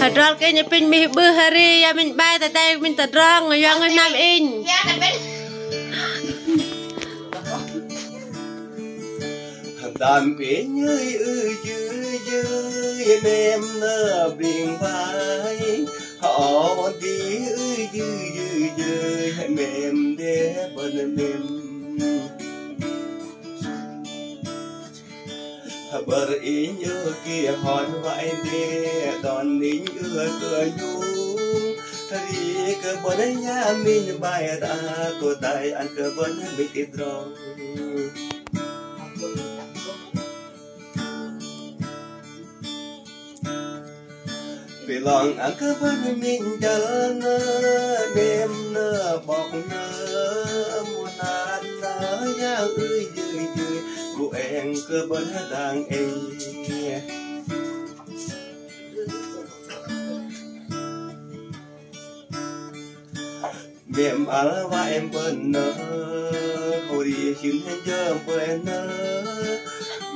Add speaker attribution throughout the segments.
Speaker 1: thật ra cái nhà pin mi bư hari ya mình bay tại tay mình thật ra người dân người nam in
Speaker 2: tam kế nhớ ư dư dư em nơ biển bay họ đi ư dư dư dư em đẹp bên em bờ ý như kia hòn vãi đê đòn nín ưa cửa nhung Hari nhà mình, bài min tổ tài ăn cơ ke mình tiết rồi. Vì lòng ăn cơ vẫn mình chờ nơ, đêm nơ bọc nơ, mùa nan nơ nhà ơi cô em cứ vẫn đang ê. Mềm ở và em bên nơ Hồi đi chừng hen giờ bên nơ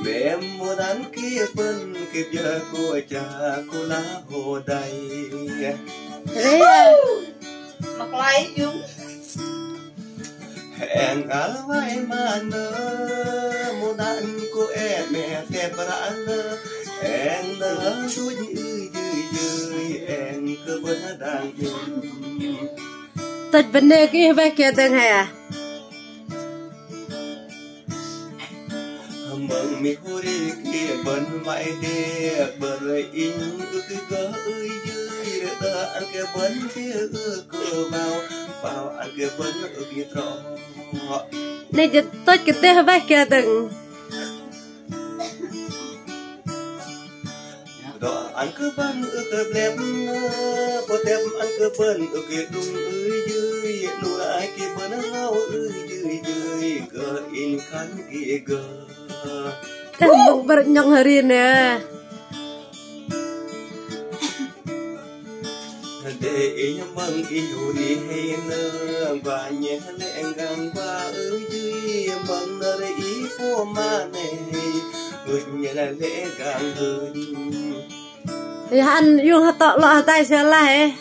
Speaker 2: Mẹ mua đánh kia bên kịp giờ của cha cô lá hồ đầy.
Speaker 1: Đấy à.
Speaker 3: mặc lấy chúng
Speaker 2: Hẹn ở vai mà nơ Mua đánh của em mẹ kẹp ra nơ Hẹn nơ đuôi như dư dư Hẹn cơ bên đang nhìn
Speaker 1: Thật vấn đề kia về kia từng hè.
Speaker 2: mừng mi huri kia bên vai đê bờ in cứ cứ gỡ ơi dưới đỡ ăn cái bên kia từng cơ bao bao ăn cái bên ở kia trọ
Speaker 1: Này จะ tốt cái tê về kia từng.
Speaker 2: đó ăn cái bên ở cái lem bờ tem ăn cái bên ở kia đung ơi dưới nụ lại kia bên ngao ơi dưới dưới cơ in khăn kia cơ
Speaker 1: Teh mong hari nè.
Speaker 2: Để ý mong yêu đi hay nơ và nhẹ lẽ ngang qua ơi dưới mong nơ ý của ma này. Ơi nhẹ là lẽ càng hơn
Speaker 1: Ya an yung hatok lo tay sẽ lại.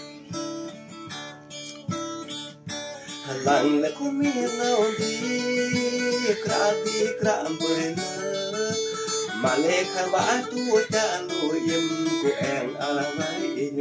Speaker 2: lặng là có mi nào đi kra đi kra bên mà lẽ khai bá tu cha lùi im của em à vai in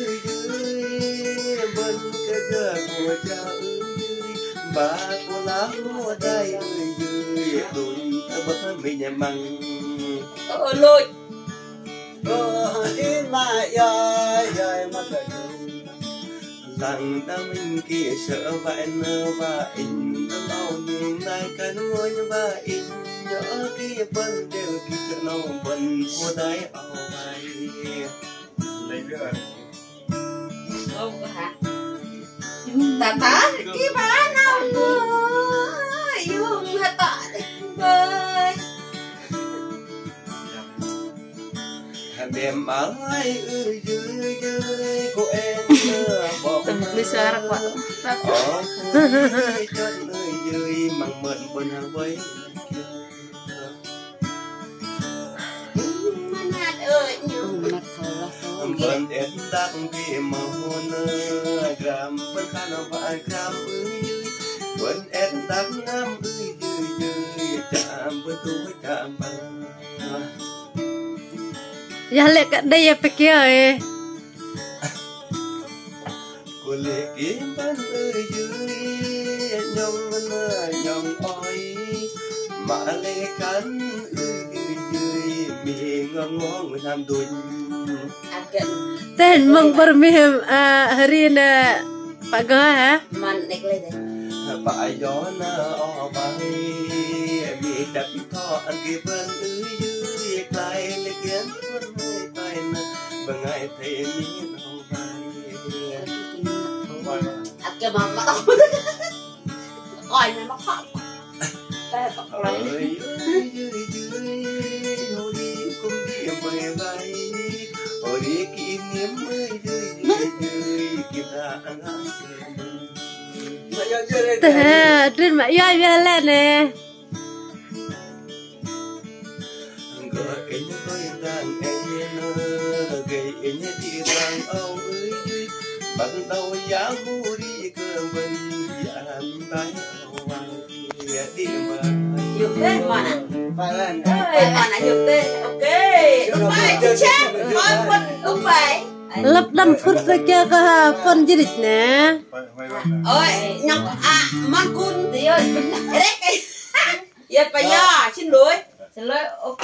Speaker 2: cái gờ của cha ơi bà lá lúa đây ơi dưới. Đôi ta mình măng.
Speaker 3: Ừ lùi
Speaker 2: Ờ, in mà ơi ơi mà cái lặng ta mình kia sợ vãi nơ và in ta lâu nhưng nay cần ngôi và in nhớ kia bên đều kia sợ nó bên của tay ao bay. Lấy biết rồi
Speaker 3: ta ta bà nào nữa yêu hết tạ bơi
Speaker 2: mềm ái ơi dưới dưới của em bỏ
Speaker 1: Tầm đi xa ra quả.
Speaker 2: ở chân ơi dưới mặn mượn bên hàng vây
Speaker 3: mà nạt ơi nhiều
Speaker 2: bên em đang vì màu nơ gram bên khăn và gram ơi dưới. Bên em đang ngắm ơi dưới dưới chạm bên tôi chạm bằng.
Speaker 1: Ya lek kat dia ya fikir eh.
Speaker 2: kiếm bên ơi dưới nhông nơ nhông oi. Mà lệ cắn ơi dưới dưới mi ngon ngon làm đuôi.
Speaker 3: Ăn cần
Speaker 1: ten mang permihem uh, eh, hari na pagawa ha?
Speaker 3: Man, nekla
Speaker 2: pa ayo na o bahay Bita pito ang kipan uyuy Kaya nagyan kurmay na Bangay tayo niyo na o bahay At kamama
Speaker 1: Tè, trên mà yoi về lên nè.
Speaker 2: gọi anh tôi đang anh gầy anh đi đang âu ơi bằng đầu giá mu đi cơ vân giảm tay hoàng đi mà
Speaker 3: Dục mà nè
Speaker 4: Phải lên.
Speaker 3: Nè dục tên Ok Lúc bài chết Thôi quân lúc bài
Speaker 1: Lấp đâm phút ra kia ha, phân chỉ địch nè.
Speaker 3: ôi nhóc à món cun thì ơi đấy. Cái Dạ phải do xin lỗi. Xin lỗi ok